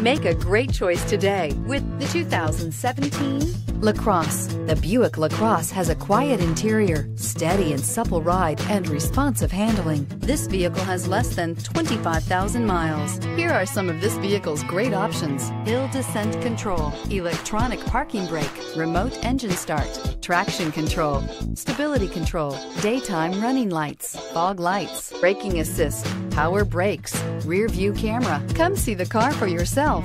Make a great choice today with the 2017 LaCrosse. The Buick LaCrosse has a quiet interior, steady and supple ride, and responsive handling. This vehicle has less than 25,000 miles. Here are some of this vehicle's great options. Hill descent control, electronic parking brake, remote engine start, traction control, stability control, daytime running lights, fog lights, braking assist, power brakes, rear view camera. Come see the car for yourself.